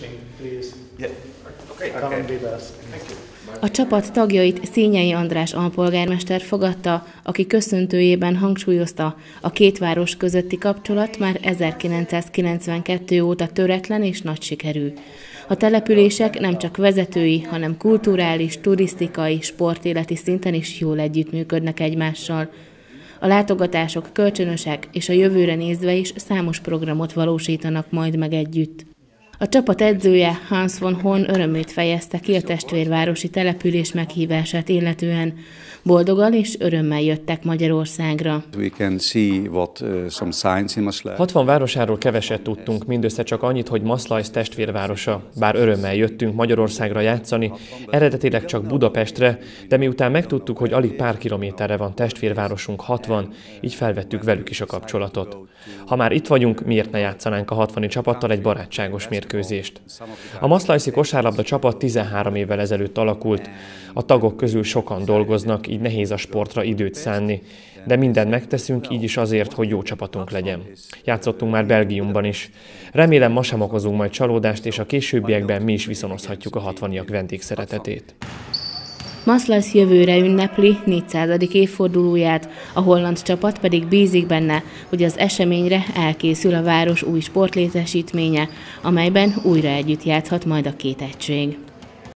refreshing, please. Yeah. Okay. Come okay. with us. Thank you. A csapat tagjait Szényei András alpolgármester fogadta, aki köszöntőjében hangsúlyozta, a két város közötti kapcsolat már 1992 óta töretlen és nagy sikerű. A települések nem csak vezetői, hanem kulturális, turisztikai, sportéleti szinten is jól együttműködnek egymással. A látogatások kölcsönösek, és a jövőre nézve is számos programot valósítanak majd meg együtt. A csapat edzője Hans von Horn örömét fejezte ki a testvérvárosi település meghívását illetően. Boldogan és örömmel jöttek Magyarországra. 60 uh, városáról keveset tudtunk, mindössze csak annyit, hogy Maszlajsz testvérvárosa. Bár örömmel jöttünk Magyarországra játszani, eredetileg csak Budapestre, de miután megtudtuk, hogy alig pár kilométerre van testvérvárosunk 60, így felvettük velük is a kapcsolatot. Ha már itt vagyunk, miért ne játszanánk a 60 csapattal egy barátságos mérkőzést? Mérkőzést. A Maszlajszi kosárlabda csapat 13 évvel ezelőtt alakult. A tagok közül sokan dolgoznak, így nehéz a sportra időt szánni. De mindent megteszünk, így is azért, hogy jó csapatunk legyen. Játszottunk már Belgiumban is. Remélem ma sem okozunk majd csalódást, és a későbbiekben mi is viszonozhatjuk a 60 vendégszeretetét. Maslasz jövőre ünnepli 400. évfordulóját, a holland csapat pedig bízik benne, hogy az eseményre elkészül a város új sportlétesítménye, amelyben újra együtt játszhat majd a két egység.